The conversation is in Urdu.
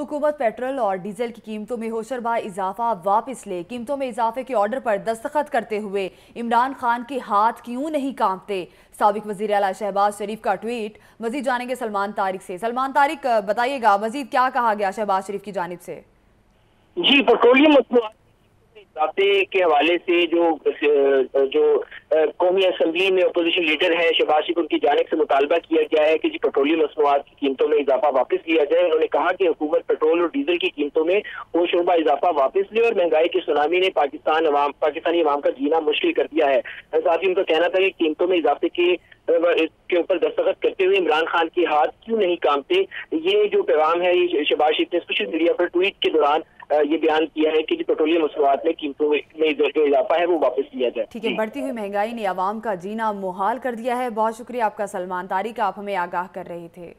حکومت پیٹرول اور ڈیزل کی قیمتوں میں ہوشربا اضافہ واپس لے، قیمتوں میں اضافے کے آرڈر پر دستخط کرتے ہوئے عمران خان کے ہاتھ کیوں نہیں کامتے سابق وزیر اعلیٰ شہباز شریف کا ٹویٹ، مزید جانیں گے سلمان طارق سے۔ سلمان طارق، بتائیے گا، مزید کیا کہا گیا شہباز شریف کی جانب سے؟ جی پیٹرولیم مصنوعات اضافے کے حوالے سے جو جو قومی اسمبلی میں اپوزیشن لیڈر ہے شہباز شریف، ان کی جانب سے مطالبہ کیا گیا ہے کہ جی پیٹرولیم مصنوعات کی قیمتوں میں اضافہ واپس لیا جائے۔ انہوں نے کہا کہ حکومت پیٹرول اور ڈیزل کی قیمتوں میں وہ شعبہ اضافہ واپس لے اور مہنگائی کی سونامی نے پاکستان عوام، پاکستانی عوام کا جینا مشکل کر دیا ہے۔ ساتھ ہی ان کا کہنا تھا کہ قیمتوں میں اضافے کے کے اوپر دستخط کرتے ہوئے عمران خان کے ہاتھ کیوں نہیں کامتے؟ یہ جو پیغام ہے، یہ شہباز شریف نے سوشل میڈیا پر ٹویٹ کے دوران یہ بیان کیا ہے کہ جو پیٹرولیم مصنوعات میں قیمتوں میں جو اضافہ ہے وہ واپس لیا جائے۔ ٹھیک ہے بڑھتی ہوئی مہنگائی نے عوام کا جینا محال کر دیا ہے۔ بہت شکریہ آپ کا سلمان طارق آپ ہمیں آگاہ کر رہے تھے۔